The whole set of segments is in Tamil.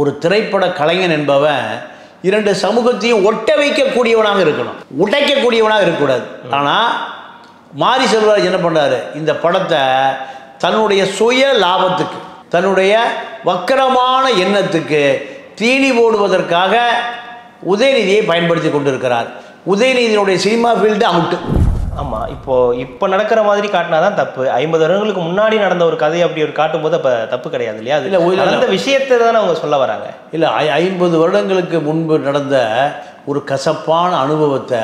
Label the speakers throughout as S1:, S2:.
S1: ஒரு திரைப்பட கலைஞன் என்பவன் இரண்டு சமூகத்தையும் ஒட்ட வைக்கக்கூடியவனாக இருக்கணும். உடைக்கக்கூடியவனாக இருக்கக்கூடாது. ஆனால் மாரி செல்வராஜ் என்ன பண்ணுறாரு இந்த படத்தை தன்னுடைய சுய லாபத்துக்கு தன்னுடைய வக்கரமான எண்ணத்துக்கு தீனி போடுவதற்காக உதயநிதியை பயன்படுத்தி கொண்டிருக்கிறார். உதயநிதியினுடைய சினிமா ஃபீல்டு அவுட்டு
S2: ஆமா இப்போ இப்போ நடக்கிற மாதிரி காட்டினா தான் தப்பு. ஐம்பது வருடங்களுக்கு முன்னாடி நடந்த ஒரு கதை அப்படி ஒரு காட்டும்போது அப்ப தப்பு கிடையாது இல்லையா? அது
S1: இல்ல.
S2: நடந்த விஷயத்தை தானே அவங்க சொல்ல வராங்க.
S1: இல்லை ஐம்பது வருடங்களுக்கு முன்பு நடந்த ஒரு கசப்பான அனுபவத்தை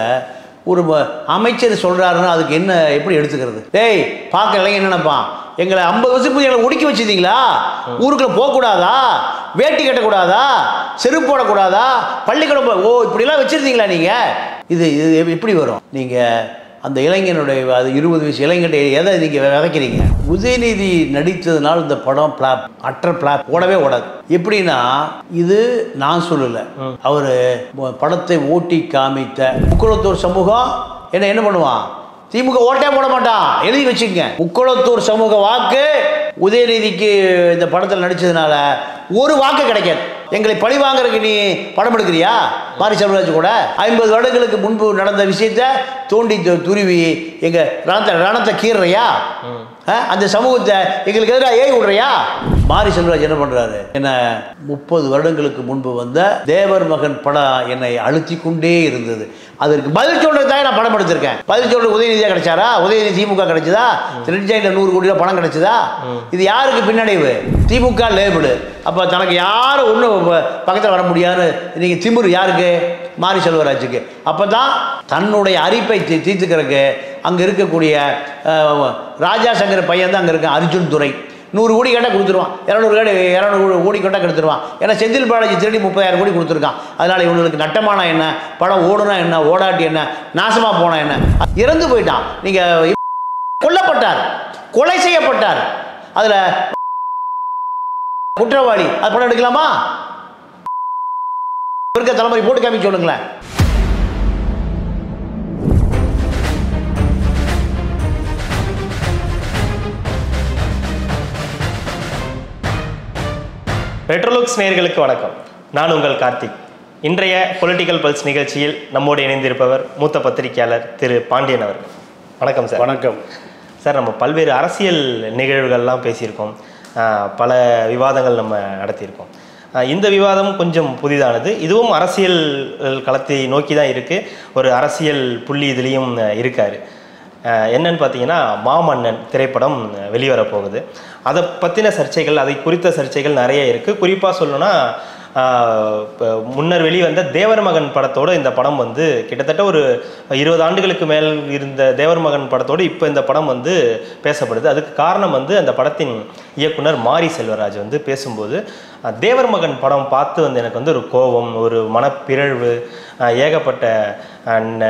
S1: ஒரு அமைச்சர் சொல்கிறாருன்னா அதுக்கு என்ன எப்படி எடுத்துக்கிறது? டேய் பார்க்க என்ன நினைப்பான் எங்களை ஐம்பது வருஷத்துக்கு எங்களை ஒடுக்கி வச்சிருந்தீங்களா? ஊருக்குள்ள போகக்கூடாதா? வேட்டி கட்டக்கூடாதா? செருப்பு போடக்கூடாதா? பள்ளிக்கூடம் ஓ இப்படிலாம் வச்சுருந்தீங்களா நீங்கள் இது இது எப்~ எப்படி வரும்? நீங்கள் அந்த இளைஞனுடைய அது இருபது வயசு இளைஞனுடைய எதை நீங்கள் விதைக்கிறீங்க? உதயநிதி நடித்ததுனால இந்த படம் பிளாப் அற்ற பிளாப் ஓடவே ஓடாது. எப்படின்னா இது நான் சொல்லலை. அவர் படத்தை ஓட்டி காமித்த முக்குளத்தூர் சமூகம் என்ன என்ன பண்ணுவான்? திமுக ஓட்டே போட மாட்டான் எழுதி வச்சுக்கங்க. முக்குளத்தூர் சமூக வாக்கு உதயநிதிக்கு இந்த படத்தில் நடிச்சதுனால ஒரு வாக்கு கிடைக்காது. எங்களை பழி வாங்குறதுக்கு நீ படம் எடுக்கிறியா? மாரி செல்வராஜ் கூட. ஐம்பது வருடங்களுக்கு முன்பு நடந்த விஷயத்த தோண்டி துருவி எங்க ரணத்தை ரணத்தை கீறுறியா? அந்த சமூகத்தை எங்களுக்கு எதிராக ஏய் விடுறியா? மாரி செல்வராஜ் என்ன பண்றாரு? என்ன முப்பது வருடங்களுக்கு முன்பு வந்த தேவர் மகன் படம் என்னை அழுத்தி கொண்டே இருந்தது. அதற்கு பதில் சொல்றதுக்காக நான் படம் எடுத்திருக்கேன். பதில் சொல்ற உதயநிதியா கிடைச்சாரா? உதயநிதி திமுக கிடைச்சதா? திருச்சாயில நூறு கோடி ரூபாய் பணம் கிடைச்சதா? இது யாருக்கு பின்னடைவு? திமுக லேபிள். அப்போ தனக்கு யாரும் ஒன்றும் பக்கத்தில் வர முடியாது. இன்னைக்கு திமுரு யாருக்கு? மாரி செல்வராஜுக்கு. அப்போ தான் தன்னுடைய அரிப்பை தீ தீர்த்துக்கிறதுக்கு அங்கே இருக்கக்கூடிய ராஜா சங்கர் பையன் தான் அங்கே இருக்க அர்ஜுன் துரை. நூறு கோடி கேட்டால் கொடுத்துருவான். இரநூறு கோடி இரநூறு கோடி கேட்டால் கெடுத்துருவான். ஏன்னா செந்தில் பாலாஜி திருடி முப்பதாயிரம் கோடி கொடுத்துருக்கான். அதனால் இவங்களுக்கு நட்டமானா என்ன? படம் ஓடுனா என்ன? ஓடாட்டி என்ன? நாசமாக போனா என்ன? இறந்து போயிட்டான். நீங்கள் கொல்லப்பட்டார். கொலை செய்யப்பட்டார். அதில் குற்றவாளி. அது படம் எடுக்கலாமா? இருக்க தலைமுறை போட்டு காமிச்சு சொல்லுங்களேன்.
S2: பெட்ரோலுக்ஸ் நேயர்களுக்கு வணக்கம். நான் உங்கள் கார்த்திக். இன்றைய பொலிட்டிக்கல் பல்ஸ் நிகழ்ச்சியில் நம்மோடு இணைந்திருப்பவர் மூத்த பத்திரிகையாளர் திரு பாண்டியன் அவர்கள். வணக்கம் சார்.
S1: வணக்கம்.
S2: சார் நம்ம பல்வேறு அரசியல் நிகழ்வுகள்லாம் பேசியிருக்கோம். பல விவாதங்கள் நம்ம நடத்தியிருக்கோம். இந்த விவாதம் கொஞ்சம் புதிதானது. இதுவும் அரசியல் களத்தை நோக்கி தான் இருக்குது ஒரு அரசியல் புள்ளி இதுலேயும் இருக்கார். என்னன்னு பார்த்தீங்கன்னா மாமன்னன் திரைப்படம் வெளிவரப் போகுது அதை பற்றின சர்ச்சைகள் அதை குறித்த சர்ச்சைகள் நிறைய இருக்குது குறிப்பாக சொல்லணும்னா முன்னர் வெளிவந்த தேவர் மகன் படத்தோட இந்த படம் வந்து கிட்டத்தட்ட ஒரு இருபது ஆண்டுகளுக்கு மேல் இருந்த தேவர் மகன் படத்தோடு இப்போ இந்த படம் வந்து பேசப்படுது. அதுக்கு காரணம் வந்து அந்த படத்தின் இயக்குனர் மாரி செல்வராஜ் வந்து பேசும்போது தேவர் மகன் படம் பார்த்து வந்து எனக்கு வந்து ஒரு கோபம் ஒரு மனப்பிறழ்வு ஏகப்பட்ட அண்ட்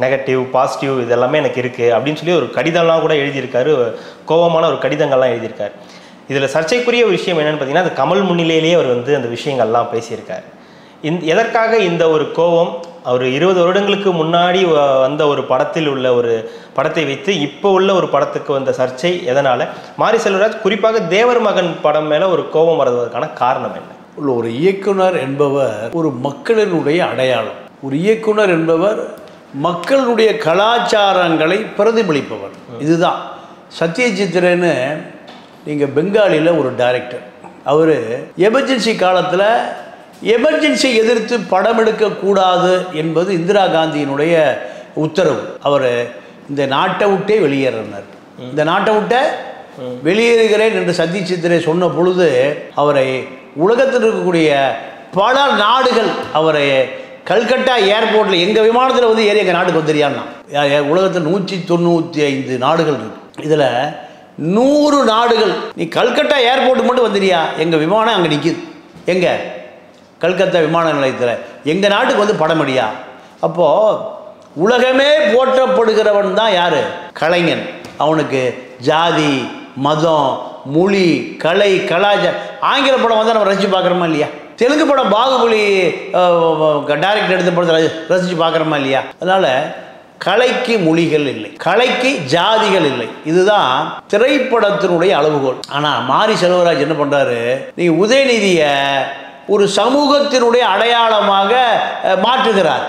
S2: நெகட்டிவ் பாசிட்டிவ் இதெல்லாமே எனக்கு இருக்குது அப்படின்னு சொல்லி ஒரு கடிதம்லாம் கூட எழுதியிருக்காரு. கோபமான ஒரு கடிதங்கள்லாம் எழுதியிருக்காரு. இதில் சர்ச்சைக்குரிய ஒரு விஷயம் என்னென்னு பார்த்தீங்கன்னா அது கமல் முன்னிலையிலேயே அவர் வந்து அந்த விஷயங்கள்லாம் பேசியிருக்காரு. இந்த எதற்காக இந்த ஒரு கோபம்? அவர் இருபது வருடங்களுக்கு முன்னாடி வந்த ஒரு படத்தில் உள்ள ஒரு படத்தை வைத்து இப்போ உள்ள ஒரு படத்துக்கு வந்த சர்ச்சை எதனால்? மாரி செல்வராஜ் குறிப்பாக தேவர் மகன் படம் மேலே ஒரு கோபம் வர்றதுக்கான காரணம் என்ன?
S1: உள்ள ஒரு இயக்குனர் என்பவர் ஒரு மக்களினுடைய அடையாளம். ஒரு இயக்குனர் என்பவர் மக்களுடைய கலாச்சாரங்களை பிரதிபலிப்பவர். இதுதான். சத்யஜித்ரன்னு நீங்கள் பெங்காலியில் ஒரு டைரக்டர் அவர் எமர்ஜென்சி காலத்தில் எமர்ஜென்சி எதிர்த்து படம் எடுக்கக்கூடாது என்பது இந்திரா காந்தியினுடைய உத்தரவு. அவர் இந்த நாட்டை விட்டே வெளியேறினார். இந்த நாட்டை விட்ட வெளியேறுகிறேன் என்று சத்யஜித்ரே சொன்ன பொழுது அவரை உலகத்தில் இருக்கக்கூடிய பல நாடுகள் அவரை கல்கட்டா ஏர்போர்ட்டில் எங்கள் விமானத்தில் வந்து ஏறி எங்கள் நாட்டுக்கு வந்துறியான்னா உலகத்தில் நூற்றி தொண்ணூற்றி ஐந்து நாடுகள் இருக்கு. இதில் நூறு நாடுகள். நீ கல்கட்டா ஏர்போர்ட்டுக்கு மட்டும் வந்துறியா எங்கள் விமானம் அங்கே நிற்கிது எங்கே? கல்கத்தா விமான நிலையத்தில். எங்கள் நாட்டுக்கு வந்து படம் அடியா? அப்போது உலகமே போற்றப்படுகிறவன் தான் யார்? கலைஞன். அவனுக்கு ஜாதி மதம் மொழி கலை கலாச்சாரம். ஆங்கில படம் வந்து நம்ம ரசித்து பார்க்குறோமா இல்லையா? தெலுங்கு படம் பாகுபலி டைரக்டர் எடுத்த படத்தை ரசி- ரசித்து பார்க்குறோமா இல்லையா? அதனால் கலைக்கு மொழிகள் இல்லை. கலைக்கு ஜாதிகள் இல்லை. இதுதான் திரைப்படத்தினுடைய அளவுகோல். ஆனால் மாரி செல்வராஜ் என்ன பண்றாரு? நீ உதயநிதியை ஒரு சமூகத்தினுடைய அடையாளமாக மாற்றுகிறார்.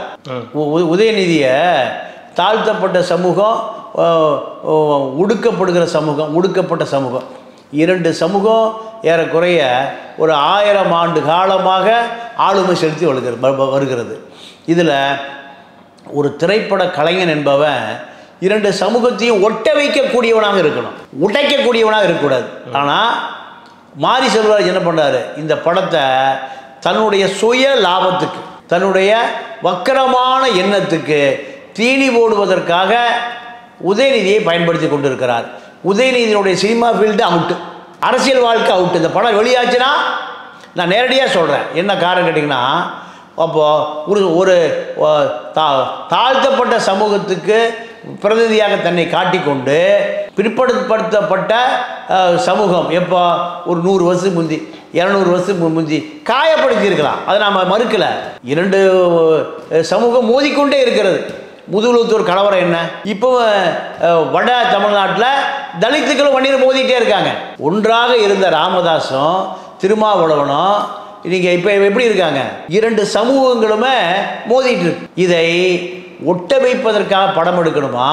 S1: உதயநிதியை தாழ்த்தப்பட்ட சமூகம் ஒடுக்கப்படுகிற சமூகம் ஒடுக்கப்பட்ட சமூகம். இரண்டு சமூகம் ஏறக்குறைய ஒரு ஆயிரம் ஆண்டு காலமாக ஆளுமை செலுத்தி வருகிறது வருகிறது. இதில் ஒரு திரைப்பட கலைஞன் என்பவன் இரண்டு சமூகத்தையும் ஒட்ட வைக்கக்கூடியவனாக இருக்கணும். உடைக்கக்கூடியவனாக இருக்கக்கூடாது. ஆனால் மாரி செல்வராஜ் என்ன பண்ணுறாரு இந்த படத்தை தன்னுடைய சுய லாபத்துக்கு தன்னுடைய வக்கரமான எண்ணத்துக்கு தீனி போடுவதற்காக உதயநிதியை பயன்படுத்தி கொண்டிருக்கிறார். உதயநிதியினுடைய சினிமா ஃபீல்டு அவுட்டு அரசியல் வாழ்க்கை அவுட்டு இந்த படம் வெளியாச்சுன்னா நான் நேரடியாக சொல்கிறேன் என்ன காரணம் கேட்டிங்கன்னா அப்போது ஒரு ஒரு தா தாழ்த்தப்பட்ட சமூகத்துக்கு பிரதிநிதியாக தன்னை காட்டிக்கொண்டு பிற்படுத்தப்படுத்தப்பட்ட சமூகம் எப்போ ஒரு நூறு வருஷம் முந்தி இரநூறு வருஷம் முந்தி காயப்படுத்தியிருக்கலாம். அதை நாம் மறுக்கலை. இரண்டு சமூகம் மோதிக்கொண்டே இருக்கிறது. முதுகுளத்தூர் கலவரம் என்ன? இப்போ வட தமிழ்நாட்டில் தலித்துக்களும் வண்டியில் மோதிட்டே இருக்காங்க. ஒன்றாக இருந்த ராமதாசும் திருமாவளவனும் நீங்கள் இப்போ எப்படி இருக்காங்க? இரண்டு சமூகங்களுமே மோதிட்டு இருக்கு. இதை ஒட்டமைப்பதற்காக படம் எடுக்கணுமா?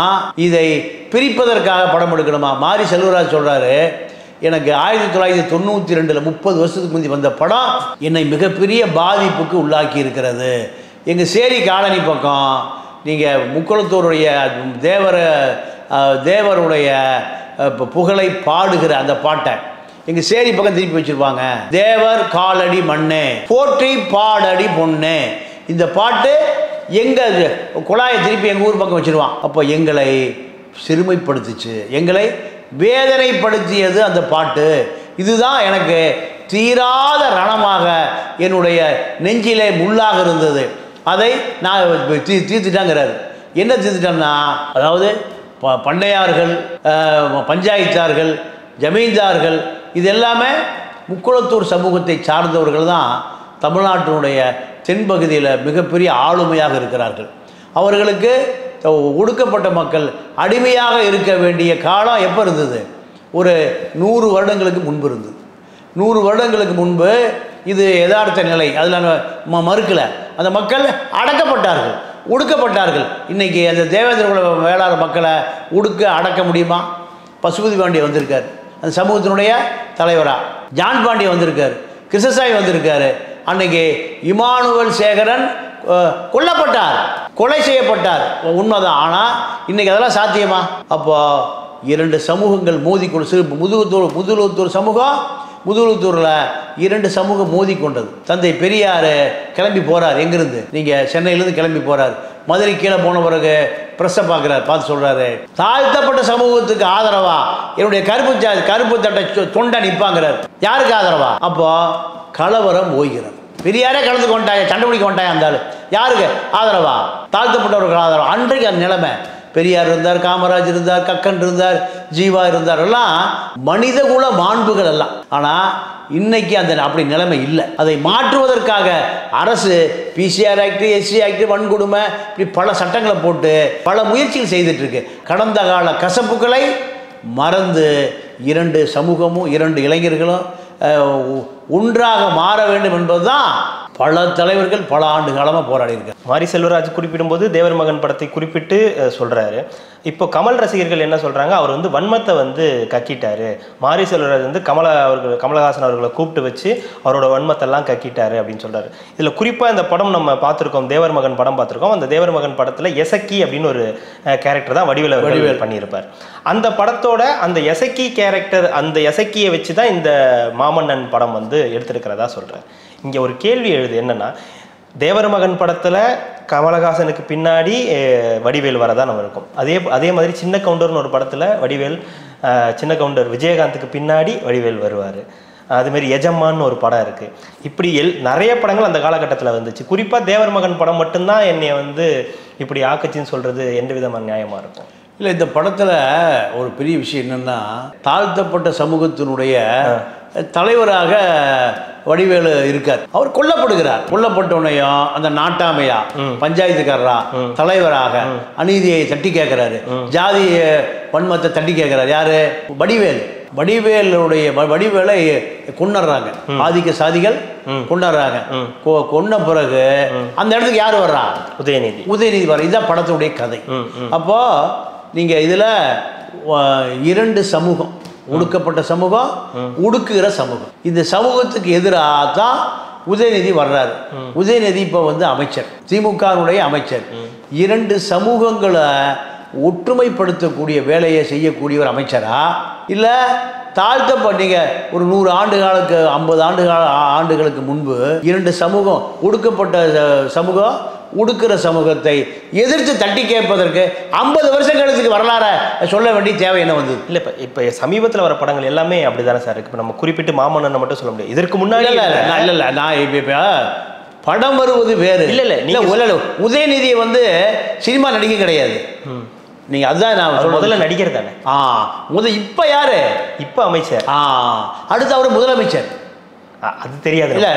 S1: இதை பிரிப்பதற்காக படம் எடுக்கணுமா? மாரி செல்வராஜ் சொல்கிறாரு எனக்கு ஆயிரத்தி தொள்ளாயிரத்தி தொண்ணூற்றி ரெண்டில் முப்பது வருஷத்துக்கு முந்தி வந்த படம் என்னை மிகப்பெரிய பாதிப்புக்கு உள்ளாக்கி இருக்கிறது. எங்கள் சேரி காலனி பக்கம் நீங்கள் முக்குளத்தூருடைய தேவர தேவருடைய பு- புகழை பாடுகிற அந்த பாட்டை எங்க சேரி பக்கம் திருப்பி வச்சிருப்பாங்க. தேவர் காலடி மண்ணே போற்றி பாடடி பொண்ணு. இந்த பாட்டு எங்க குழாயை திருப்பி எங்க ஊர் பக்கம் வச்சிருவான். அப்போ எங்களை சிறுமைப்படுத்துச்சு. எங்களை வேதனைப்படுத்தியது அந்த பாட்டு. இதுதான் எனக்கு தீராத ரணமாக என்னுடைய நெஞ்சிலே முள்ளாக இருந்தது. அதை நான் தீ தீர்த்துட்டாங்கிறாரு. என்ன தீர்த்துட்டேன்னா அதாவது ப- பண்ணையார்கள் பஞ்சாயத்தார்கள் ஜமீன்தார்கள் இது எல்லாமே முக்குளத்தூர் சமூகத்தை சார்ந்தவர்கள் தான் தமிழ்நாட்டினுடைய தென்பகுதியில் மிகப்பெரிய ஆளுமையாக இருக்கிறார்கள். அவர்களுக்கு ஒடுக்கப்பட்ட மக்கள் அடிமையாக இருக்க வேண்டிய காலம் எப்போ இருந்தது? ஒரு நூறு வருடங்களுக்கு முன்பு இருந்தது. நூறு வருடங்களுக்கு முன்பு இது யதார்த்த நிலை. அதில் ம மறுக்கலை. அந்த மக்கள் அடக்கப்பட்டார்கள் ஒடுக்கப்பட்டார்கள். இன்றைக்கி அந்த தேவேந்திரகுல வேளாண் மக்களை ஒடுக்க அடக்க முடியுமா? பசுபதி பாண்டிய வந்திருக்கார். அந்த சமூகத்தினுடைய தலைவராக ஜான் பாண்டிய வந்திருக்கார். கிருஷ்ணசாமி வந்திருக்காரு. அன்னைக்கு இமானுவல் சேகரன் கொல்லப்பட்டார் கொலை செய்யப்பட்டார். உண்மைதான். ஆனால் இன்னைக்கு அதெல்லாம் சாத்தியமா? அப்போ இரண்டு சமூகங்கள் மோதிக்கொண்டு சிறு முதுகுத்தூர் முதுகுத்தூர் சமூகம் முதுகுளத்தூரில் இரண்டு சமூகம் மோதி கொண்டது. தந்தை பெரியார் கிளம்பி போகிறார் எங்கேருந்து? நீங்கள் சென்னையிலேருந்து கிளம்பி போகிறார் மதுரை கீழே போன பிறகு ப்ரெஸ்ஸை பார்க்குறாரு பார்த்து சொல்கிறாரு தாழ்த்தப்பட்ட சமூகத்துக்கு ஆதரவா? என்னுடைய கருப்பு சா கருப்பு தட்டை தொண்டை நிற்பாங்கிறார் யாருக்கு ஆதரவா? அப்போ கலவரம் ஓய்கிறது. பெரியாரே கலந்து கொண்டாங்க சண்டை பிடிக்க கொண்டாய அந்த ஆளு? யாருக்கு? ஆதரவா? தாழ்த்தப்பட்டவர்கள் ஆதரவா? அன்றைக்கு அந்த நிலைமை. பெரியார் இருந்தார் காமராஜ் இருந்தார் கக்கன் இருந்தார் ஜீவா இருந்தார். எல்லாம் மனிதகுல மாண்புகள் எல்லாம். ஆனால் இன்னைக்கு அந்த அப்படி நிலைமை இல்லை. அதை மாற்றுவதற்காக அரசு பிசிஆர் ஆக்ட் எஸ்சி ஆக்ட் வன்கொடுமை இப்படி பல சட்டங்களை போட்டு பல முயற்சிகள் செய்துட்டு இருக்கு கடந்த கால கசப்புகளை மறந்து இரண்டு சமூகமும் இரண்டு இளைஞர்களும் ஒன்றாக மாற வேண்டும் என்பதுதான் பல தலைவர்கள் பல ஆண்டு காலமாக போராடி இருக்காங்க
S2: மாரி செல்வராஜ் குறிப்பிடும்போது தேவர் மகன் படத்தை குறிப்பிட்டு அஹ், சொல்றாரு. இப்போ கமல் ரசிகர்கள் என்ன சொல்றாங்க? அவர் வந்து வன்மத்தை வந்து கக்கிட்டாரு. மாரி செல்வராஜ் வந்து கமல அவர்கள் கமலஹாசன் அவர்களை கூப்பிட்டு வச்சு அவரோட வன்மத்தெல்லாம் கக்கிட்டாரு அப்படின்னு சொல்றாரு. இதுல குறிப்பா இந்த படம் நம்ம பார்த்திருக்கோம். தேவர் மகன் படம் பார்த்திருக்கோம். அந்த தேவர் மகன் படத்துல எசக்கி அப்படின்னு ஒரு கேரக்டர் தான் வடிவேல் அவர்கள் பண்ணியிருப்பார். அந்த படத்தோட அந்த எசக்கி கேரக்டர் அந்த எசக்கியை வச்சு தான் இந்த மாமன்னன் படம் வந்து எடுத்திருக்கிறதா சொல்றேன் இங்க ஒரு கேள்வி எழுது என்னன்னா தேவர் மகன் படத்துல கமலஹாசனுக்கு பின்னாடி வடிவேல் வரதான் நம்ம இருக்கும். அதே அதே மாதிரி சின்ன கவுண்டர்னு ஒரு படத்துல வடிவேல் சின்ன கவுண்டர் விஜயகாந்துக்கு பின்னாடி வடிவேல் வருவார். அதுமாரி எஜமான்னு ஒரு படம் இருக்கு. இப்படி எல் நிறைய படங்கள் அந்த காலகட்டத்தில் வந்துச்சு. குறிப்பா தேவர் மகன் படம் மட்டும்தான் என்னை வந்து இப்படி ஆக்கச்சின்னு சொல்றது எந்த விதமான நியாயமா இருக்கும்?
S1: இல்லை இந்த படத்தில் ஒரு பெரிய விஷயம் என்னன்னா தாழ்த்தப்பட்ட சமூகத்தினுடைய தலைவராக வடிவேலு இருக்கார். அவர் கொல்லப்படுகிறார். கொல்லப்பட்டோன்னையும் அந்த நாட்டாமையா? பஞ்சாயத்துக்காரரா? தலைவராக அநீதியை தட்டி கேட்கிறாரு. ஜாதி வன்மத்தை தட்டி கேட்கிறாரு. யாரு? வடிவேல். வடிவேலுடைய வடிவேலை கொண்டுறாங்க ஆதிக்க சாதிகள் கொண்டுறாங்க கொன்ன பிறகு அந்த இடத்துக்கு யார் வர்றா?
S2: உதயநிதி.
S1: உதயநிதி வர இதுதான் படத்துடைய கதை. அப்போ நீங்க இதுல இரண்டு சமூகம் ஒடுக்கப்பட்ட சமூகம் ஒடுக்குகிற சமூகம். இந்த சமூகத்துக்கு எதிராக தான் உதயநிதி வர்றாரு. உதயநிதி இப்போ வந்து அமைச்சர் திமுகனுடைய அமைச்சர். இரண்டு சமூகங்களை ஒற்றுமைப்படுத்தக்கூடிய வேலையை செய்யக்கூடிய ஒரு அமைச்சரா? இல்லை தாழ்த்தப்ப நீங்க ஒரு நூறு ஆண்டு காலுக்கு ஐம்பது ஆண்டு கால ஆண்டுகளுக்கு முன்பு இரண்டு சமூகம் ஒடுக்கப்பட்ட சமூகம் ஒடுக்கிற சமூகத்தை எதிர்த்து தட்டி கேட்பதற்கு ஐம்பது வருஷம் கழிச்சுக்கு வரலாற சொல்ல வேண்டிய தேவை என்ன வந்தது?
S2: இல்ல இப்ப இப்ப சமீபத்துல வர படங்கள் எல்லாமே அப்படிதானே சார் இருக்கு. இப்ப நம்ம குறிப்பிட்டு மாமன்னன் மட்டும் சொல்ல முடியாது. இதற்கு முன்னாடி
S1: இல்ல இல்ல இல்ல நான் இப்ப படம் வருவது வேறு.
S2: இல்ல, இல்ல,
S1: இல்ல
S2: நீங்க-
S1: இல்ல, இல்ல, உதயநிதி வந்து சினிமா நடிகை கிடையாது. நீங்க அதுதான் நான்
S2: முதல்ல நடிகர் தானே?
S1: ஆ முத இப்ப யாரு?
S2: இப்ப அமைச்சர்.
S1: ஆ அடுத்து அவர் முதலமைச்சர்.
S2: அது தெரியாது
S1: இல்ல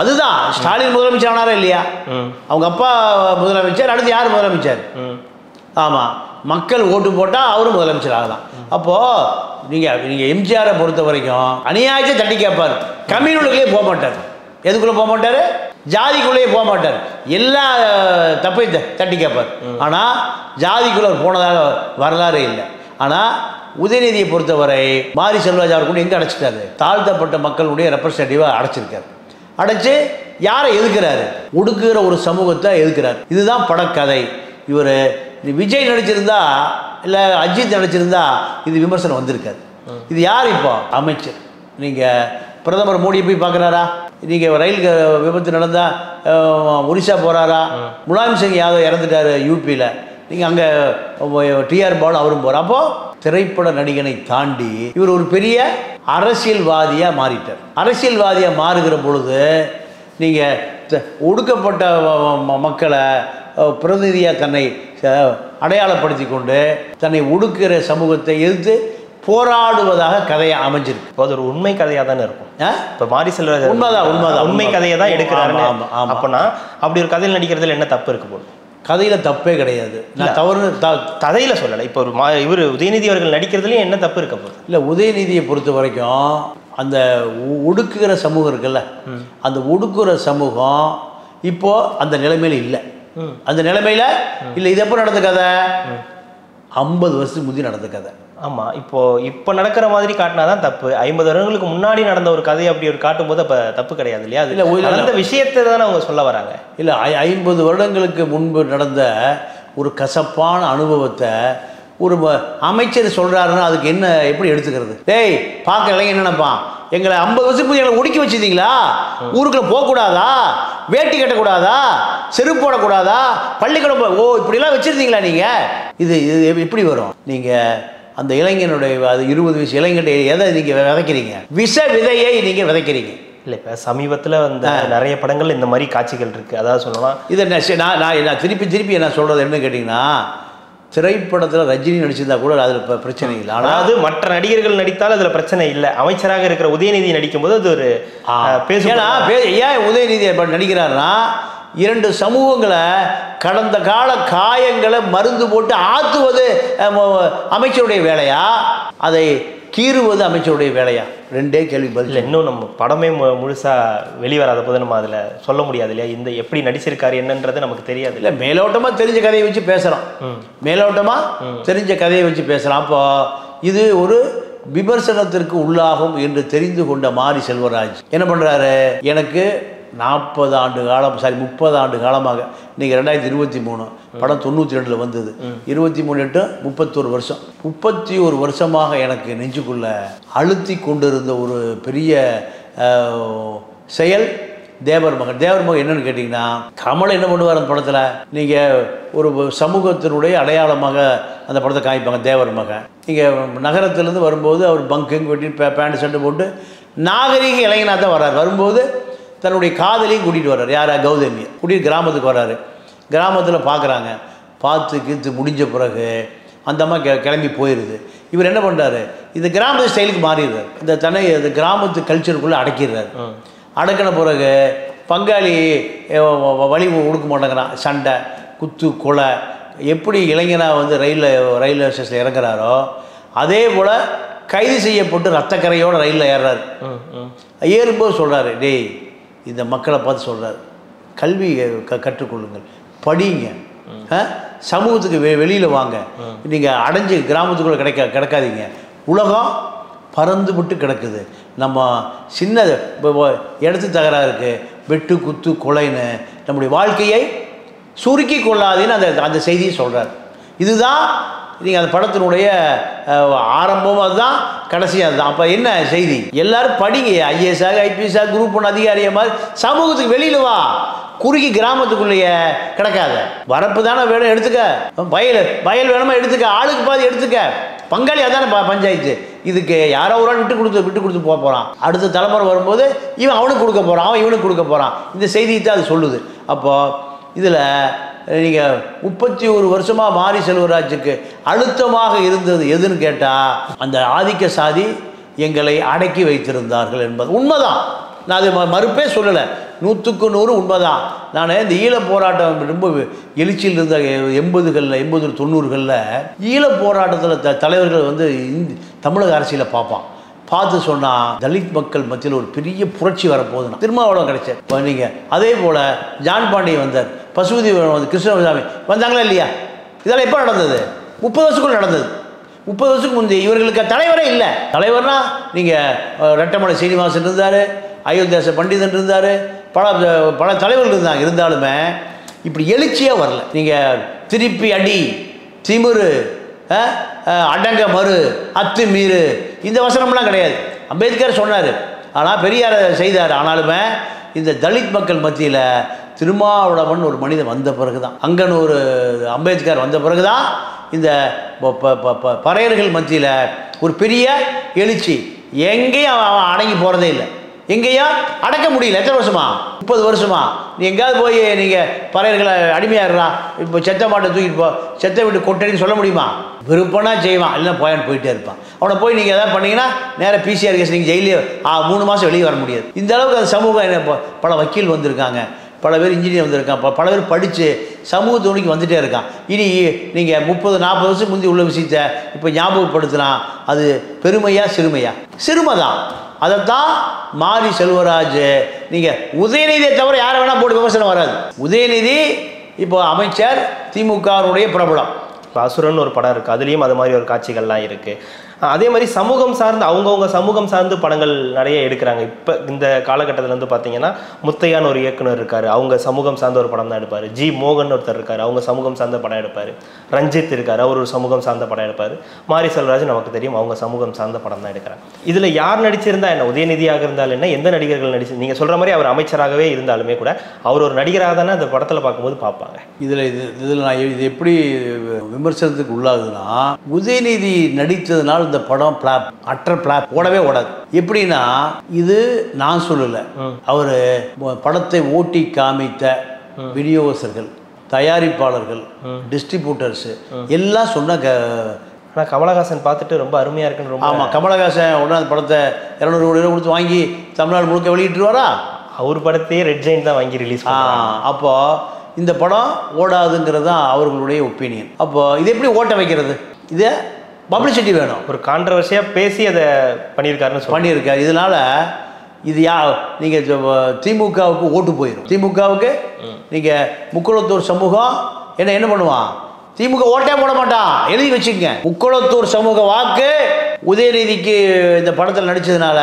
S1: அதுதான். ஸ்டாலின் முதலமைச்சர் ஆனாரா இல்லையா அவங்க அப்பா முதலமைச்சர் அடுத்து யார் முதலமைச்சர்? ஆமாம் மக்கள் ஓட்டு போட்டால் அவரும் முதலமைச்சர் ஆகலாம் அப்போது நீங்கள் நீங்கள் எம்ஜிஆரை பொறுத்த வரைக்கும் அநியாயத்தை தட்டி கேட்பார். கம்யூனிட்டிலேயே போக மாட்டார். எதுக்குள்ளே போக மாட்டார்? ஜாதிக்குள்ளேயே போக மாட்டார். எல்லா தப்பையும் தட்டி கேட்பார். ஆனால் ஜாதிக்குள்ளே போனதாக வரலாறு இல்லை. ஆனால் உதயநிதியை பொறுத்தவரை மாரி செல்வராஜ் அவர் கூட எங்கே அடைச்சிட்டாரு? தாழ்த்தப்பட்ட மக்களுடைய ரெப்ரஸன்டேட்டிவாக அடைச்சிருக்காரு. அடைச்சு யாரை எதுக்குறாரு ஒடுக்குகிற ஒரு சமூகத்தை எதுக்குறாரு இதுதான் படக்கதை. இவர் விஜய் நடிச்சிருந்தா இல்லை அஜித் நடிச்சிருந்தா இது விமர்சனம் வந்திருக்காது. இது யார் இப்போ? அமைச்சர். நீங்கள் பிரதமர் மோடியை போய் பார்க்குறாரா? நீங்கள் ரயில் விபத்து நடந்தால் ஒரிசா போகிறாரா முலாயம் சிங் யாதவ் இறந்துட்டாரு யூபியில் நீங்கள் அங்கே டிஆர் பாலு அவரும் போகிறார் அப்போது திரைப்பட நடிகனை தாண்டி இவர் ஒரு பெரிய அரசியல்வாதியாக மாறிட்டார் அரசியல்வாதியாக மாறுகிற பொழுது நீங்கள் ஒடுக்கப்பட்ட மக்களை பிரதிநிதியாக தன்னை அடையாளப்படுத்தி கொண்டு தன்னை ஒடுக்குகிற சமூகத்தை எதிர்த்து போராடுவதாக கதையை அமைஞ்சிருக்கு
S2: இப்போ அது ஒரு உண்மை கதையா தானே இருக்கும்? இப்ப மாரி செல்வராஜ்
S1: உண்மைதான், உண்மைதான்,
S2: உண்மை. கதையை தான்
S1: ஆமா.
S2: அப்பனா அப்படி ஒரு கதையில் நடிக்கிறதுல என்ன தப்பு இருக்கு போல
S1: கதையில் தப்பே கிடையாது. நான் தவறு த
S2: கதையில சொல்லலை. இப்போ ஒரு மா இவர் உதயநிதி அவர்கள் நடிக்கிறதுலயும் என்ன தப்பு இருக்க போகுது?
S1: இல்லை உதயநிதியை பொறுத்த வரைக்கும் அந்த ஒடுக்குகிற சமூகம் இருக்குல்ல அந்த ஒடுக்குகிற சமூகம் இப்போ அந்த நிலைமையில இல்லை. அந்த நிலைமையில இல்லை இது எப்போ நடந்த கதை? ஐம்பது வருஷத்துக்கு முந்தி நடந்த கதை.
S2: ஆமா இப்போ இப்போ நடக்கிற மாதிரி காட்டினாதான் தப்பு. ஐம்பது வருடங்களுக்கு முன்னாடி நடந்த ஒரு கதையை அப்படி ஒரு காட்டும்போது அப்ப தப்பு கிடையாது இல்லையா? அது
S1: இல்ல.
S2: அந்த விஷயத்தை தானே அவங்க சொல்ல வராங்க.
S1: இல்லை ஐம்பது வருடங்களுக்கு முன்பு நடந்த ஒரு கசப்பான அனுபவத்தை ஒரு அமைச்சர் சொல்கிறாருன்னா அதுக்கு என்ன எப்படி எடுத்துக்கிறது? டேய் பார்க்க என்ன நினைப்பான் எங்களை ஐம்பது வருஷத்துக்கு எங்களை ஒடுக்கி வச்சிருந்தீங்களா? ஊருக்குள்ள போகக்கூடாதா? வேட்டி கட்டக்கூடாதா? செருப்பு போடக்கூடாதா? பள்ளிக்கூடம் ஓ இப்படிலாம் வச்சுருந்தீங்களா நீங்கள் இது இது எப்படி வரும்? நீங்கள் அந்த இளைஞனுடைய அது இருபது வயசு இளைஞர்கிட்ட எதை நீங்கள் விதைக்கிறீங்க? விஷ விதையை நீங்கள் விதைக்கிறீங்க.
S2: இல்ல இப்ப சமீபத்துல வந்து நிறைய படங்கள் இந்த மாதிரி காட்சிகள் இருக்கு. அதாவது சொல்லணும்னா
S1: இதை நான் நான் நான் திருப்பி திருப்பி என்ன சொல்கிறது என்ன கேட்டிங்கன்னா திரைப்படத்தில் ரஜினி நடிச்சிருந்தா கூட அதில் இப்போ பிரச்சனை இல்லை. ஆனால்
S2: அதாவது மற்ற நடிகர்கள் நடித்தால் அதுல பிரச்சனை இல்லை. அமைச்சராக இருக்கிற உதயநிதி நடிக்கும்போது அது ஒரு அஹ், பேசு
S1: ஏன்னா பே- ஏன் உதயநிதி நடிக்கிறாருன்னா இரண்டு சமூகங்களை கடந்த கால காயங்களை மருந்து போட்டு ம- அமைச்சருடைய வேலையா? அதை கீறுவது அமைச்சருடைய வேலையா? ரெண்டே கேள்வி பதில்
S2: இல்ல இன்னும் நம்ம படமே மு- முழுசா வெளிவராத போது நம்ம அதுல சொல்ல முடியாது இல்லையா? இந்த எப்படி நடிச்சிருக்காரு என்னன்றது நமக்கு தெரியாது.
S1: இல்லை மேலோட்டமாக தெரிஞ்ச கதையை வச்சு பேசுகிறோம் மேலோட்டமாக தெரிஞ்ச கதையை வச்சு பேசுகிறோம் அப்போ இது ஒரு விமர்சனத்திற்கு உள்ளாகும் என்று தெரிந்து கொண்ட மாரி செல்வராஜ். என்ன பண்ணுறாரு எனக்கு நாற்பது ஆண்டு காலம் சாரி முப்பது ஆண்டு காலமாக. இன்னைக்கு ரெண்டாயிரத்தி இருபத்தி மூணு. படம் தொண்ணூற்றி ரெண்டில் வந்தது. இருபத்தி மூணு எட்டு முப்பத்தொரு வருஷம். முப்பத்தி ஒரு வருஷமாக எனக்கு நெஞ்சுக்குள்ள அழுத்தி கொண்டிருந்த ஒரு பெரிய செயல் தேவர் மகன். தேவர் மகன் என்னன்னு கேட்டிங்கன்னா கமல் என்ன பண்ணுவார் அந்த படத்தில்? நீங்கள் ஒரு சமூகத்தினுடைய அடையாளமாக அந்த படத்தை காமிப்பாங்க தேவர் மகன். நீங்கள் நகரத்திலேருந்து வரும்போது அவர் பங்கு வெட்டி பே பேண்ட் ஷர்ட்டு போட்டு நாகரீக இளைஞனாக தான் வர்றார். வரும்போது தன்னுடைய காதலையும் கூட்டிகிட்டு வர்றார். யாரா? கௌதமி. கூட்டிகிட்டு கிராமத்துக்கு வர்றாரு. கிராமத்தில் பார்க்குறாங்க பார்த்து கீத்து முடிஞ்ச பிறகு அந்த அம்மா கெ கிளம்பி போயிடுது இவர் என்ன பண்ணுறாரு இந்த கிராம ஸ்டைலுக்கு மாறிடுறாரு. இந்த தன்னை இந்த கிராமத்து கல்ச்சருக்குள்ளே அடக்கிடுறாரு. அடக்கின பிறகு பங்காளி வழி கொடுக்க மாட்டேங்கிறான். சண்டை குத்து கொலை. எப்படி இளைஞனாக வந்து ரயிலில் ரயில்வே ஸ்டேஷனில் இறங்குறாரோ அதே போல் கைது செய்யப்பட்டு ரத்தக்கரையோட ரயிலில் ஏறுறாரு. ஏறும்போது சொல்கிறாரு டேய் இந்த மக்களை பார்த்து சொல்கிறாரு கல்வி க கற்றுக்கொள்ளுங்கள். படிங்க? சமூகத்துக்கு வெ வெளியில் வாங்க. நீங்கள் அடைஞ்சு கிராமத்துக்குள்ளே கிடைக்க கிடக்காதீங்க. உலகம் பறந்து விட்டு கிடக்குது. நம்ம சின்ன இடத்து தகராறுக்கு வெட்டு குத்து கொலைன்னு நம்முடைய வாழ்க்கையை சுருக்கி கொள்ளாதேன்னு அந்த அந்த செய்தியை சொல்கிறார் இதுதான் நீங்கள் அந்த படத்தினுடைய ஆரம்பமும் ஆரம்பம் அதுதான் கடைசியாக அதுதான். அப்போ என்ன செய்தி? எல்லாரும் படிங்க. ஐஏஎஸ்ஆக ஐபிஎஸ்ஆக குரூப் ஒன் அதிகாரியை மாதிரி சமூகத்துக்கு வெளியில் வா. குறுகி கிராமத்துக்குள்ளேயே கிடக்காத. வரப்பு தானே வேணும் எடுத்துக்க. வயல் வயல் வேணுமா எடுத்துக்க. ஆளுக்கு பாதி எடுத்துக்க. பங்காளி அதானே ப பஞ்சாயத்து. இதுக்கு யாரோ ஒரு விட்டு கொடுத்து விட்டு கொடுத்து போக போகிறான் அடுத்த தலைமுறை வரும்போது இவன் அவனுக்கு கொடுக்க போகிறான் அவன் இவனுக்கு கொடுக்க போகிறான் இந்த செய்தியை தான் அது சொல்லுது. அப்போது இதில் நீங்கள் முப்பத்தி ஒரு வருஷமாக மாரி செல்வராஜுக்கு அழுத்தமாக இருந்தது எதுன்னு கேட்டால் அந்த ஆதிக்க சாதி எங்களை அடக்கி வைத்திருந்தார்கள் என்பது உண்மைதான். நான் அது ம- மறுப்பே சொல்லலை. நூற்றுக்கு நூறு உண்மைதான். நான் இந்த ஈழ போராட்டம் ரொம்ப எழுச்சியில் இருந்த எண்பதுகளில் எண்பது தொண்ணூறுகளில் ஈழ போராட்டத்தில் த தலைவர்கள் வந்து இந்தி தமிழக அரசியலை பார்ப்பான். பார்த்து சொன்னால் தலித் மக்கள் மத்தியில் ஒரு பெரிய புரட்சி வரப்போகுதுன்னா. திருமாவளம் கிடைச்சேன் நீங்கள் அதே போல் ஜான் பாண்டியன் வந்தார். பசுபதி கிருஷ்ணசாமி வந்தாங்களா இல்லையா? இதெல்லாம் எப்போ நடந்தது? முப்பது வருஷத்துக்குள் நடந்தது. முப்பது வருஷத்துக்கு முந்தைய இவர்களுக்கு தலைவரே இல்லை. தலைவர்னா நீங்கள் ரெட்டமலை சீனிவாசன் இருந்தார் அயோத்தியாச பண்டிதன் இருந்தார் பல பல தலைவர்கள் இருந்தாங்க. இருந்தாலுமே இப்படி எழுச்சியாக வரல. நீங்கள் திருப்பி அடி திமுரு அடங்க மறு அத்து மீறு இந்த வசனம்லாம் கிடையாது. அம்பேத்கர் சொன்னார். ஆனால் பெரியார் செய்தார். ஆனாலுமே இந்த தலித் மக்கள் மத்தியில் திருமாவளவன் ஒரு மனிதன் வந்த பிறகு தான் அங்கன் ஒரு அம்பேத்கர் வந்த பிறகு தான் இந்த ப- ப- பறையர்கள் மத்தியில் ஒரு பெரிய எழுச்சி. எங்கேயும் அவன் அவன் அடங்கி போகிறதே இல்லை. எங்கேயும் அடக்க முடியல. எத்தனை வருஷமா? முப்பது வருஷமா. நீ எங்கேயாவது போய் நீங்கள் பறையர்களை அடிமையாடுறா இப்போ செத்த மாட்டை தூக்கிட்டு போ. செத்த விட்டு கொட்டடின்னு சொல்ல முடியுமா? விருப்பம்னா செய்வான். இல்லைன்னா போயான்னு போயிட்டே இருப்பான். அவனை போய் நீங்கள் எதாவது பண்ணீங்கன்னா நேராக பிசிஆர் கேஸ் நீங்கள் ஜெயிலே மூணு மாதம் வெளியே வர முடியாது. இந்த அளவுக்கு அந்த சமூகம் என்ன பல வக்கீல் வந்திருக்காங்க. பல பேர் இன்ஜினியர் வந்திருக்கான். பல பேர் படித்து சமூக துணிக்கு வந்துகிட்டே இருக்கான். இனி நீங்கள் முப்பது நாற்பது வருஷம் முந்தி உள்ள விஷயத்த இப்போ ஞாபகப்படுத்தினா அது பெருமையா சிறுமையா? சிறுமை தான் அதைத்தான் மாரி செல்வராஜ் நீங்கள் உதயநிதியை தவிர யாரை வேணால் போட்டு விமர்சனம் வராது. உதயநிதி இப்போ அமைச்சர் திமுகவுடைய பிரபலம்.
S2: இப்போ அசுரன் ஒரு படம் இருக்குது அதுலேயும் அது மாதிரி ஒரு காட்சிகள்லாம் இருக்குது அதே மாதிரி சமூகம் சார்ந்து அவங்கவுங்க சமூகம் சார்ந்து படங்கள் நிறைய எடுக்கிறாங்க. இப்போ இந்த காலகட்டத்தில் வந்து பார்த்தீங்கன்னா முத்தையான்னு ஒரு இயக்குனர் இருக்கார். அவங்க சமூகம் சார்ந்த ஒரு படம் தான் எடுப்பார். ஜி மோகன் ஒருத்தர் இருக்கார். அவங்க சமூகம் சார்ந்த படம் எடுப்பார். ரஞ்சித் இருக்கார். அவர் ஒரு சமூகம் சார்ந்த படம் எடுப்பார். மாரி செல்வராஜ் நமக்கு தெரியும். அவங்க சமூகம் சார்ந்த படம் தான் எடுக்கிறாங்க. இதில் யார் நடிச்சிருந்தா என்ன? உதயநிதியாக இருந்தால் என்ன? எந்த நடிகர்கள் நடிச்சு நீங்கள் சொல்கிற மாதிரி அவர் அமைச்சராகவே இருந்தாலுமே கூட அவர் ஒரு நடிகராக தானே அந்த படத்தில் பார்க்கும்போது பார்ப்பாங்க.
S1: இதில் இது இதில் நான் இது எப்படி விமர்சனத்துக்கு உள்ளாகுதுன்னா உதயநிதி நடித்ததுனால் இந்த படம் பிளாப் அற்ற பிளாப் ஓடவே ஓடாது. எப்படின்னா இது நான் சொல்லலை. அவர் படத்தை ஓட்டி காமித்த விநியோகஸ்தர்கள் தயாரிப்பாளர்கள் டிஸ்ட்ரிபியூட்டர்ஸு எல்லாம் சொன்ன க
S2: ஆனால் கமலஹாசன் பார்த்துட்டு ரொம்ப அருமையாக இருக்குன்னு ரொம்ப
S1: ஆமாம் கமலஹாசன் உடனே அந்த படத்தை இரநூறு கோடி ரூபா கொடுத்து வாங்கி தமிழ்நாடு முழுக்க வெளியிட்டுருவாரா?
S2: அவர் படத்தையே ரெட் ஜெயின் தான் வாங்கி ரிலீஸ்
S1: ஆ, அப்போ இந்த படம் ஓடாதுங்கிறது தான் அவர்களுடைய ஒப்பீனியன் அப்போ இது எப்படி ஓட்ட வைக்கிறது? இதை பப்ளிசிட்டி வேணும்.
S2: ஒரு கான்ட்ரவர்சியாக பேசி அதை பண்ணியிருக்காருன்னு
S1: பண்ணியிருக்காரு. இதனால இது யா நீங்கள் திமுகவுக்கு ஓட்டு போயிடும் திமுகவுக்கு நீங்கள் முக்குளத்தூர் சமூகம் என்ன என்ன பண்ணுவான்? திமுக ஓட்டே போட மாட்டான். எழுதி வச்சுக்கங்க. முக்குளத்தூர் சமூக வாக்கு உதயநிதிக்கு இந்த படத்தில் நடிச்சதுனால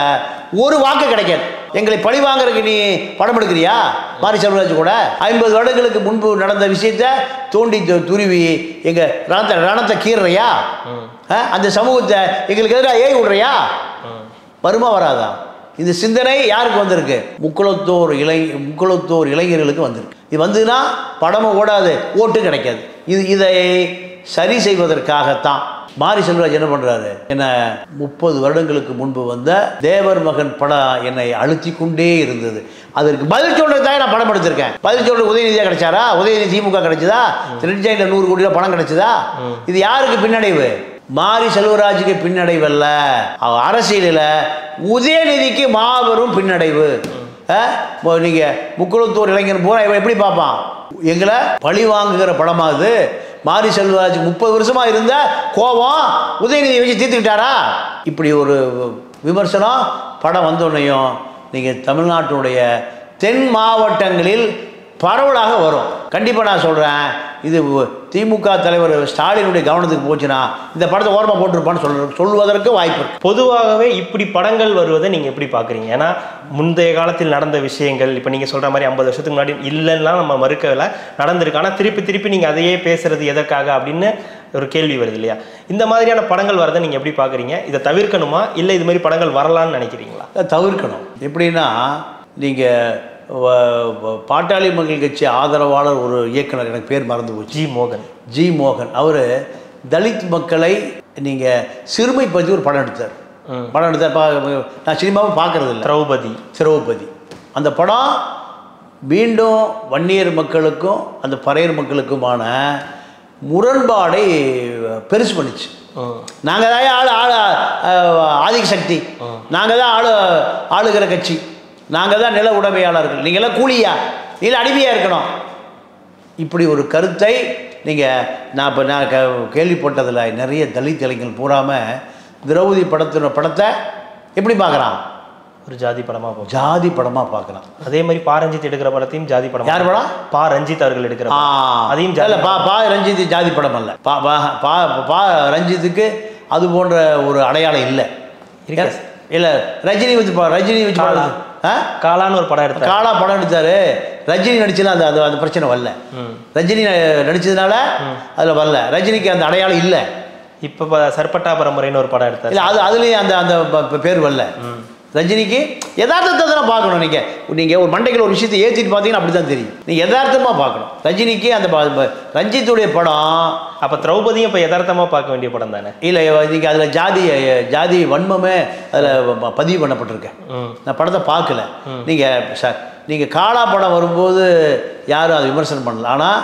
S1: ஒரு வாக்கு கிடைக்காது. எங்களை பழி வாங்குறதுக்கு நீ படம் எடுக்கிறியா? மாரி செல்வராஜ் கூட. ஐம்பது வருடங்களுக்கு முன்பு நடந்த விஷயத்த தோண்டி துருவி எங்க ரணத்தை ரணத்தை கீறுறியா? அந்த சமூகத்தை எங்களுக்கு எதிராக ஏய் விடுறியா? வருமா வராதா? இந்த சிந்தனை யாருக்கு வந்திருக்கு? முக்குளத்தோர் இளை முக்குளத்தோர் இளைஞர்களுக்கு வந்திருக்கு. இது வந்துன்னா படமும் ஓடாது ஓட்டு கிடைக்காது. இது இதை சரி செய்வதற்காகத்தான் மாரி செல்வராஜ் என்ன பண்ணுறாரு என்ன முப்பது வருடங்களுக்கு முன்பு வந்த தேவர் மகன் படம் என்னை அழுத்தி கொண்டே இருந்தது. அதற்கு பதில் சொல்றது தான் நான் படம் எடுத்திருக்கேன். பதில் சொல்றது உதயநிதியாக கிடைச்சாரா? உதயநிதி திமுக கிடைச்சதா? திருச்சியில் நூறு கோடி பணம் கிடைச்சதா? இது யாருக்கு பின்னடைவு? மாரி செல்வராஜுக்கு பின்னடைவல்ல அரசியலில் உதயநிதிக்கு மாபெரும் பின்னடைவு. அஹ், இப்போ நீங்க முக்குளத்தூர் இளைஞர் பூரா எப்படி பார்ப்பான்? எங்களை பழி வாங்குகிற படமா இது மாரி செல்வராஜ் முப்பது வருஷமாக இருந்த கோபம் உதயநிதி வச்சு தீர்த்துக்கிட்டாரா? இப்படி ஒரு விமர்சனம் படம் வந்தோடனையும் நீங்கள் தமிழ்நாட்டுடைய தென் மாவட்டங்களில் பரவலாக வரும். கண்டிப்பாக நான் சொல்கிறேன் இது திமுக தலைவர் ஸ்டாலினுடைய கவனத்துக்கு போச்சுன்னா இந்த படத்தை ஓரமாக போட்டிருப்பான்னு சொல்ற சொல்வதற்கு வாய்ப்பு இருக்கு.
S2: பொதுவாகவே இப்படி படங்கள் வருவதை நீங்கள் எப்படி பார்க்குறீங்க ஏன்னா முந்தைய காலத்தில் நடந்த விஷயங்கள் இப்போ நீங்கள் சொல்கிற மாதிரி ஐம்பது வருஷத்துக்கு முன்னாடி இல்லைன்னா நம்ம மறுக்கவில்லை நடந்திருக்கு. ஆனால் திருப்பி திருப்பி நீங்கள் அதையே பேசுறது எதற்காக அப்படின்னு ஒரு கேள்வி வருது இல்லையா? இந்த மாதிரியான படங்கள் வரதை நீங்கள் எப்படி பார்க்குறீங்க இதை தவிர்க்கணுமா? இல்லை இது மாதிரி படங்கள் வரலாம்னு நினைக்கிறீங்களா?
S1: தவிர்க்கணும். எப்படின்னா நீங்கள் பாட்டாளி மக்கள் கட்சி ஆதரவாளர் ஒரு இயக்குனர் எனக்கு பேர் மறந்து போச்சு.
S2: ஜி மோகன்.
S1: ஜி மோகன். அவர் தலித் மக்களை நீங்கள் சிறுமைப்படுத்தி ஒரு படம் எடுத்தார். படம் எடுத்தார் பா- நான் சினிமாவை பார்க்கறது இல்லை
S2: திரௌபதி.
S1: திரௌபதி. அந்த படம் மீண்டும் வன்னியர் மக்களுக்கும் அந்த பறையர் மக்களுக்குமான முரண்பாடை பெருசு பண்ணிச்சு. நாங்கள் தான் ஆளு ஆளு ஆதிக்க சக்தி. நாங்கள் தான் ஆளு ஆளுகிற கட்சி. நாங்கள் தான் நில உடைமையாளர்கள். நீங்களாம் கூலியா? இல்லை அடிமையாக இருக்கணும். இப்படி ஒரு கருத்தை நீங்கள் நான் இப்போ நான் க கேள்விப்பட்டதில் நிறைய தலித் இளைஞர்கள் பூராமல் திரௌபதி படத்தின படத்தை எப்படி பார்க்குறான்?
S2: ஒரு ஜாதி படமா போகும்.
S1: ஜாதி படமாக பார்க்குறான்.
S2: அதே மாதிரி பா ரஞ்சித் எடுக்கிற படத்தையும் ஜாதி படம்
S1: யார் படம்?
S2: பா ரஞ்சித் அவர்கள் எடுக்கிற. அதையும் ஜாதி
S1: இல்லை பா பா ரஞ்சித் ஜாதி படம் அல்ல. பா பா பா ரஞ்சித்துக்கு அது போன்ற ஒரு அடையாளம் இல்லை. இல்லை ரஜினி வச்சு பா ரஜினி வச்சு
S2: காலான்னு ஒரு படம் எடுத்தார்
S1: காலா படம் எடுத்தாரு. ரஜினி நடிச்சதுல அந்த அது அந்த பிரச்சனை வரல. ரஜினி நடிச்சதுனால அதில் வரல. ரஜினிக்கு அந்த அடையாளம் இல்லை.
S2: இப்போ சர்பட்டா பரம்பரைன்னு ஒரு படம் எடுத்தார்.
S1: இல்லை அது அதுலேயும் அந்த அந்த பேர் வரல. ரஜினிக்கு யதார்த்தத்தை தானே பார்க்கணும் நீங்கள் நீங்கள் ஒரு மண்டைக்குள்ள ஒரு விஷயத்தை ஏற்றிட்டு பார்த்தீங்கன்னா அப்படி தான் தெரியும். நீங்கள் யதார்த்தமாக பார்க்கணும். ரஜினிக்கு அந்த ரஞ்சித்துடைய படம்
S2: அப்போ திரௌபதியும் இப்போ யதார்த்தமா பார்க்க வேண்டிய படம் தானே?
S1: இல்லை நீங்கள் அதில் ஜாதி ஜாதி வன்மமே அதில் பதிவு பண்ணப்பட்டிருக்கேன் நான் படத்தை பார்க்கல. நீங்கள் சார் நீங்கள் காளா படம் வரும்போது யாரும் அதை விமர்சனம் பண்ணல. ஆனால்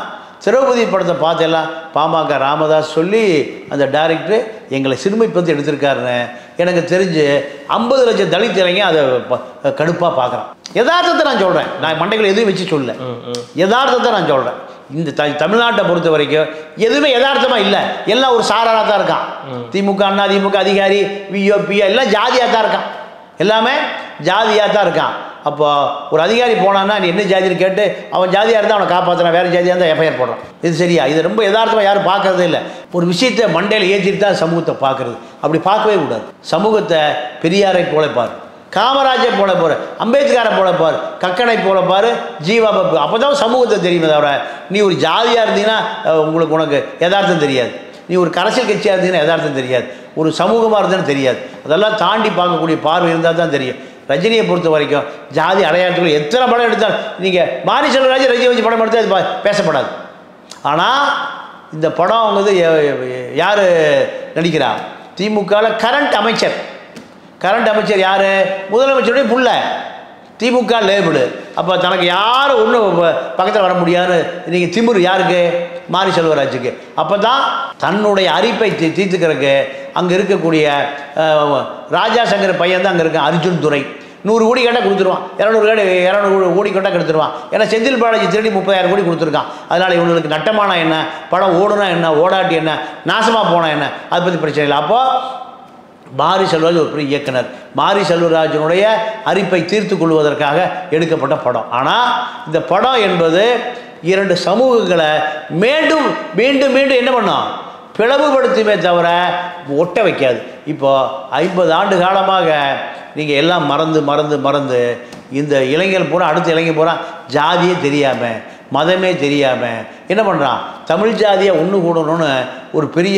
S1: திரௌபதி படத்தை பார்த்தெல்லாம் பாமக ராமதாஸ் சொல்லி அந்த டைரக்டர் எங்களை சிறுமைப்படுத்தி எடுத்திருக்காருன்னு எனக்கு தெரிஞ்சு ஐம்பது லட்சம் தலித் இளைஞன் அதை கடுப்பாக பார்க்குறான். யதார்த்தத்தை நான் சொல்கிறேன் நான் மண்டைகள் எதுவும் வச்சு சொல்ல
S2: ம் ம்.
S1: யதார்த்தத்தை நான் சொல்கிறேன் இந்த த தமிழ்நாட்டை பொறுத்த வரைக்கும் எதுவுமே யதார்த்தமாக இல்லை. எல்லாம் ஒரு சாராராக தான் இருக்கான். திமுக அண்ணா திமுக அதிகாரி விஓ பிஓ எல்லாம் ஜாதியாக தான் இருக்கான். எல்லாமே ஜாதியாக தான் இருக்கான். அப்போ ஒரு அதிகாரி போனான்னா நீ என்ன ஜாதின்னு கேட்டு அவன் ஜாதியாக இருந்தால் அவனை காப்பாற்றுறான் வேறு ஜாதியாக இருந்தால் எஃப்ஐஆர் போடுறான். இது சரியா? இது ரொம்ப யதார்த்தமாக யாரும் பார்க்கறதே இல்லை. ஒரு விஷயத்தை மண்டையில் ஏற்றிட்டு தான் சமூகத்தை பார்க்கறது. அப்படி பார்க்கவே கூடாது. சமூகத்தை பெரியாரை போல பாரு. காமராஜர் போல போகிற அம்பேத்கரை போல பாரு கக்கனை போல பார் ஜீவா பப்பு. அப்போ தான் சமூகத்தை தெரியுமே தவிர நீ ஒரு ஜாதியாக இருந்தீங்கன்னா உங்களுக்கு உனக்கு யதார்த்தம் தெரியாது. நீ ஒரு அரசியல் கட்சியாக இருந்தீங்கன்னா யதார்த்தம் தெரியாது. ஒரு சமூகமாக இருந்தேன்னு தெரியாது. அதெல்லாம் தாண்டி பார்க்கக்கூடிய பார்வை இருந்தால் தான் தெரியும். ரஜினியை பொறுத்த வரைக்கும் ஜாதி அடையாளத்துக்குள்ள எத்தனை படம் எடுத்தாலும் நீங்கள் மாரி செல்வராஜ் ரஜினி வச்சு படம் எடுத்தால் அது பா- பேசப்படாது. ஆனால் இந்த படம் வந்து யார் நடிக்கிறா? திமுகவில் கரண்ட் அமைச்சர். கரண்ட் அமைச்சர் யார்? முதலமைச்சருடைய புள்ள. திமுக லேபிள். அப்போ தனக்கு யாரும் ஒன்றும் பக்கத்தில் வர முடியாதுன்னு இன்றைக்கி திமுர் யாருக்கு? மாரி செல்வராஜுக்கு. அப்போ தான் தன்னுடைய அரிப்பை தீ தீர்த்துக்கிறதுக்கு அங்கே இருக்கக்கூடிய ராஜா சங்கர் பையன் தான் அங்கே இருக்கேன் அர்ஜுன் துரை. நூறு கோடி கேட்டால் கொடுத்துருவான். இரநூறு கோடி இரநூறு கோடி கேட்டால் கெடுத்துருவான் ஏன்னா செந்தில் பாலாஜி திருடி முப்பதாயிரம் கோடி கொடுத்துருக்கான். அதனால் இவங்களுக்கு நட்டமானா என்ன? படம் ஓடுனா என்ன? ஓடாட்டி என்ன? நாசமாக போனால் என்ன? அதை பற்றி பிரச்சனை இல்லை. அப்போது மாரி செல்வராஜ் ஒரு பெரிய இயக்குனர். மாரி செல்வராஜனுடைய அரிப்பை தீர்த்து கொள்வதற்காக எடுக்கப்பட்ட படம். ஆனால் இந்த படம் என்பது இரண்டு சமூகங்களை மீண்டும் மீண்டும் மீண்டும் என்ன பண்ணும் பிளவுபடுத்துமே தவிர ஒட்ட வைக்காது. இப்போது ஐம்பது ஆண்டு காலமாக நீங்கள் எல்லாம் மறந்து மறந்து மறந்து இந்த இளைஞர் பூரா அடுத்த இளைஞர் பூரா ஜாதியே தெரியாமல் மதமே தெரியாமல் என்ன பண்ணுறான் தமிழ் ஜாதியை ஒன்று கூடணும்னு ஒரு பெரிய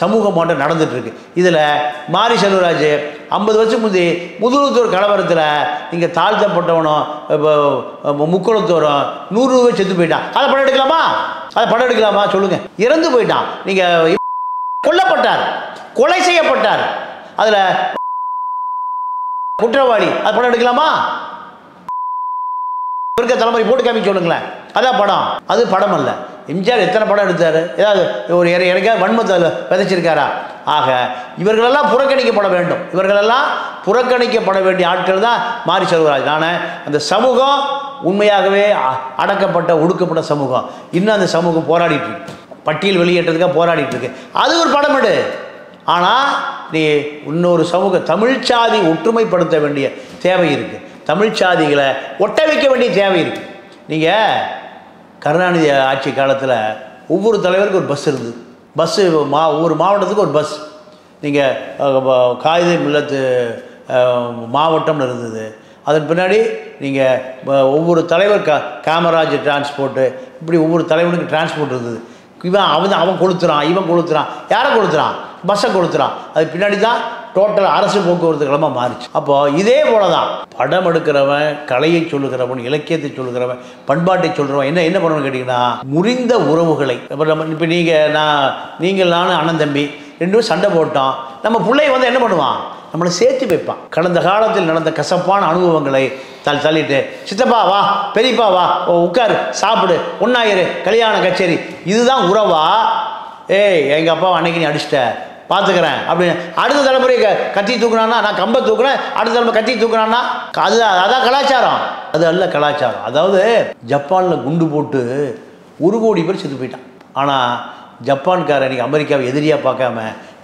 S1: சமூகம் மட்டும் நடந்துகிட்ருக்கு இதில் மாரி செல்வராஜ் ஐம்பது வருஷம் முந்தி முதுகுளத்தூர் கலவரத்தில் இங்கே தாழ்த்தப்பட்டவனும் இப்போ முக்குளத்தூரும் நூறு ரூபாய் செத்து போயிட்டான். அதை படம் எடுக்கலாமா? அதை படம் எடுக்கலாமா? சொல்லுங்கள் இறந்து போயிட்டான். நீங்கள் கொல்லப்பட்டார். கொலை செய்யப்பட்டார். அதில் குற்றவாளி. அது படம் எடுக்கலாமா? இருக்க தலைமுறை போட்டு காமி சொல்லுங்களேன். அதான் படம். அது படம் அல்ல. எம்ஜிஆர் எத்தனை படம் எடுத்தார்? ஏதாவது ஒரு என- வன்மத்தில் விதைச்சிருக்காரா? ஆக இவர்களெல்லாம் புறக்கணிக்கப்பட வேண்டும். இவர்களெல்லாம் புறக்கணிக்கப்பட வேண்டிய ஆட்கள் தான் மாறி செல்வராஜ் நான் அந்த சமூகம் உண்மையாகவே அ- அடக்கப்பட்ட ஒடுக்கப்பட்ட சமூகம். இன்னும் அந்த சமூகம் போராடிட்டு இருக்கு. பட்டியல் வெளியேற்றதுக்காக போராடிட்டு இருக்கு. அது ஒரு படம் எடு. ஆனால் நீ இன்னொரு சமூக தமிழ்ச்சாதி ஒற்றுமைப்படுத்த வேண்டிய தேவை இருக்குது தமிழ்ச்சாதிகளை ஒட்ட வைக்க வேண்டிய தேவை இருக்குது நீங்கள் கருணாநிதி ஆட்சி காலத்தில் ஒவ்வொரு தலைவருக்கும் ஒரு பஸ் இருந்தது. பஸ்ஸு மா ஒவ்வொரு மாவட்டத்துக்கு ஒரு பஸ். நீங்கள் காகித மில்லத்து மாவட்டம்னு இருந்தது. அதன் பின்னாடி நீங்கள் ஒவ்வொரு தலைவர் க காமராஜ் டிரான்ஸ்போர்ட்டு இப்படி ஒவ்வொரு தலைவனுக்கு டிரான்ஸ்போர்ட் இருந்தது. இவன் அவன் அவன் கொளுத்துறான் இவன் கொளுத்துறான் யாரை கொளுத்துறான்? பஸ்ஸை கொளுத்துறான். அது பின்னாடி தான் டோட்டல் அரசு போக்குவரத்து கிளம்ப மாறிச்சு. அப்போ இதே போல தான் படம் எடுக்கிறவன் கலையை சொல்லுகிறவன் இலக்கியத்தை சொல்லுகிறவன் பண்பாட்டை சொல்கிறவன் என்ன என்ன பண்ணணும்னு கேட்டிங்கன்னா முறிந்த உறவுகளை. இப்போ நம்ம இப்போ நீங்கள் நான் நீங்கள் நானும் அண்ணன் தம்பி ரெண்டும் சண்டை போட்டோம். நம்ம பிள்ளை வந்து என்ன பண்ணுவான்? நம்மளை சேர்த்து வைப்பான். கடந்த காலத்தில் நடந்த கசப்பான அனுபவங்களை தள் தள்ளிட்டு சித்தப்பா வா பெரியப்பா வா ஓ, உட்காரு சாப்பிடு ஒன்னாயிரு கல்யாண கச்சேரி. இதுதான் உறவா? ஏய் எங்கள் அப்பாவை அன்னைக்கு நீ அடிச்சிட்ட. பார்த்துக்கிறேன். அப்படின்னு அடுத்த தலைமுறை க கத்தி நான் கம்பை தூக்குறேன் அடுத்த தலைமுறை கத்தி தூக்குறான்னா அது அதான் கலாச்சாரம். அது அல்ல கலாச்சாரம். அதாவது ஜப்பானில் குண்டு போட்டு ஒரு கோடி பேர் செத்து போயிட்டான். ஆனால் ஜப்பான்காரன் இன்றைக்கி அமெரிக்காவை எதிரியாக பார்க்காம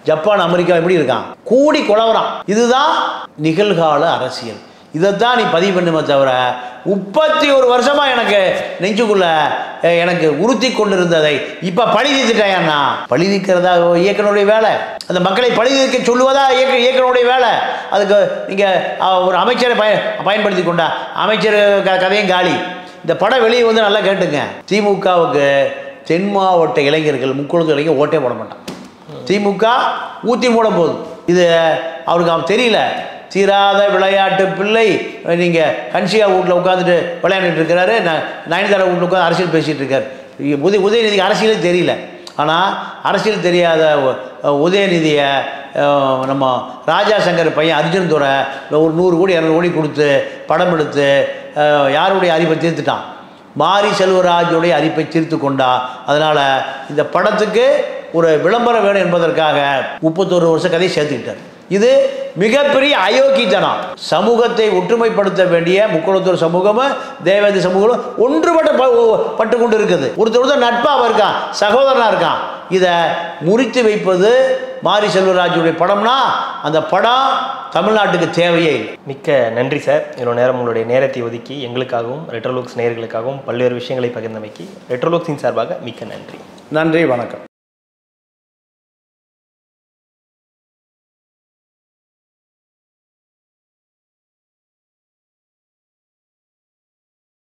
S1: ஜப்பான் அமெரிக்கா எப்படி இருக்கான்? கூடி குழவரான் இதுதான் நிகழ்கால அரசியல். இதைத்தான் நீ பதிவு பண்ணுமே தவிர முப்பத்தி ஒரு வருஷமா எனக்கு நெஞ்சுக்குள்ள எனக்கு உறுத்தி கொண்டிருந்ததை இப்ப பழி தீர்த்துட்டாயண்ணா பழி தீர்க்கிறதா இயக்கனுடைய வேலை? அந்த மக்களை பழி தீர்க்க சொல்லுவதா இயக்க இயக்கனுடைய வேலை? அதுக்கு நீங்க ஒரு அமைச்சரை பய பயன்படுத்தி கொண்டா அமைச்சர் க- கதையும் காலி. இந்த படம் வெளியே வந்து நல்லா கேட்டுங்க. திமுகவுக்கு தென் மாவட்ட இளைஞர்கள் முக்குழுந்து இளைஞர் ஓட்டே போட மாட்டான் திமுக ஊற்றி மூட போகுது. இது அவருக்கு அவன் தெரியல. தீராத விளையாட்டு பிள்ளை. நீங்கள் கன்சியா வீட்டில் உட்காந்துட்டு விளையாண்டுட்டு இருக்கிறாரு. நான் நயன்தாரா வீட்டில் உட்காந்து அரசியல் பேசிகிட்டு இருக்கார். உதய உதயநிதிக்கு அரசியலே தெரியல. ஆனால் அரசியல் தெரியாத உதயநிதியை நம்ம ராஜா சங்கர் பையன் அர்ஜுன் துறை ஒரு நூறு கோடி இரநூறு கோடி கொடுத்து படம் எடுத்து யாருடைய அறிவை தீர்த்துட்டான்? மாரி செல்வராஜுடைய அறிப்பை தீர்த்து கொண்டா. அதனால் இந்த படத்துக்கு ஒரு விளம்பரம் வேணும் என்பதற்காக முப்பத்தோரு வருஷ கதையை சேர்த்துக்கிட்டார். இது மிகப்பெரிய அயோக்கியத்தனம் சமூகத்தை ஒற்றுமைப்படுத்த வேண்டிய முக்குளத்தூர் சமூகமும் தேவேந்திர சமூகமும் ஒன்றுபட்ட ப- பட்டு கொண்டு இருக்குது ஒருத்தர் ஒருத்தர் நட்பாக இருக்கான் சகோதரனாக இருக்கான். இதை முறித்து வைப்பது மாரி செல்வராஜுடைய படம்னா அந்த படம் தமிழ்நாட்டுக்கு தேவையே
S2: மிக்க நன்றி சார். இவ்வளோ நேரம் உங்களுடைய நேரத்தை ஒதுக்கி எங்களுக்காகவும் ரெட்ரோலுக்ஸ் நேயர்களுக்காகவும் பல்வேறு விஷயங்களை பகிர்ந்தமைக்கு ரெட்ரோலுக்ஸின் சார்பாக மிக்க நன்றி.
S1: நன்றி வணக்கம்.